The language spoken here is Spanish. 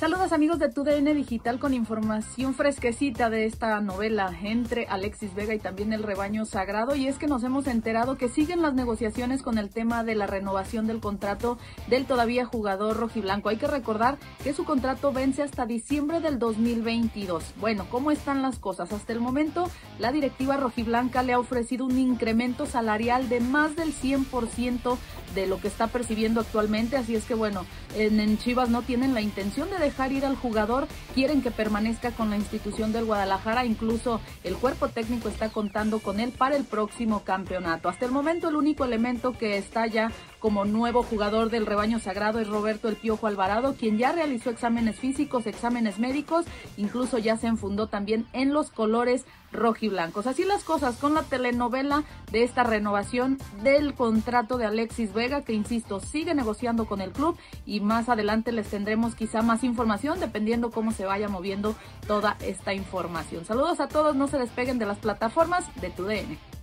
Saludos amigos de TUDN Digital con información fresquecita de esta novela entre Alexis Vega y también el rebaño sagrado y es que nos hemos enterado que siguen las negociaciones con el tema de la renovación del contrato del todavía jugador rojiblanco. Hay que recordar que su contrato vence hasta diciembre del 2022. Bueno, ¿cómo están las cosas? Hasta el momento la directiva rojiblanca le ha ofrecido un incremento salarial de más del 100% de lo que está percibiendo actualmente, así es que bueno, en, en Chivas no tienen la intención de dejar ir al jugador, quieren que permanezca con la institución del Guadalajara, incluso el cuerpo técnico está contando con él para el próximo campeonato. Hasta el momento el único elemento que está ya como nuevo jugador del rebaño sagrado es Roberto El Piojo Alvarado, quien ya realizó exámenes físicos, exámenes médicos, incluso ya se enfundó también en los colores rojiblancos. Así las cosas con la telenovela de esta renovación del contrato de Alexis Vega, que insisto, sigue negociando con el club y más adelante les tendremos quizá más información dependiendo cómo se vaya moviendo toda esta información. Saludos a todos, no se despeguen de las plataformas de tu DN.